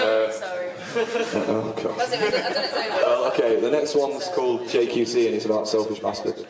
uh, sorry. oh, God. Well, okay, the next one's called JQC and it's about selfish bastards.